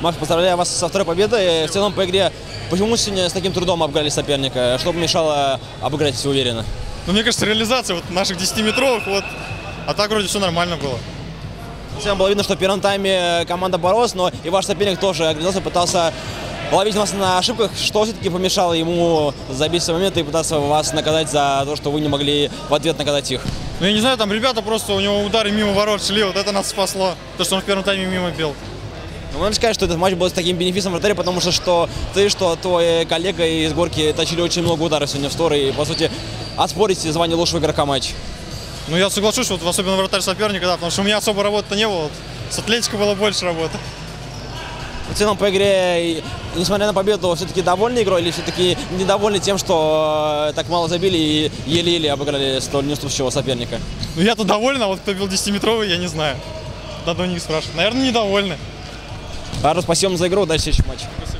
Макс, поздравляю вас со второй победой. В целом по игре, почему сегодня с таким трудом обыграли соперника? Что помешало обыграть все уверенно? Ну, мне кажется, реализация вот наших 10-метровых, вот, а так вроде все нормально было. В целом было видно, что в первом тайме команда боролась, но и ваш соперник тоже огляделся, пытался ловить вас на ошибках. Что все-таки помешало ему забить свой момент и пытаться вас наказать за то, что вы не могли в ответ наказать их? Ну, я не знаю, там ребята просто, у него удары мимо ворот шли, вот это нас спасло. То, что он в первом тайме мимо бил. Ну, можно сказать, что этот матч был с таким бенефисом вратаря, потому что, что ты, что твой коллега из горки точили очень много ударов сегодня в сторы и, по сути, оспорить звание лучшего игрока матча. Ну, я соглашусь, вот особенно вратарь соперника, да, потому что у меня особо работы-то не было. Вот, с Атлетико было больше работы. В целом по игре, несмотря на победу, все-таки довольны игрой или все-таки недовольны тем, что э, так мало забили и еле-еле обыграли столь неуступчивого соперника? Ну, я-то доволен, а вот кто бил 10-метровый, я не знаю. Надо у них спрашивать. Наверное, недовольны. Ладно, спасибо за игру, удачи в следующем матче.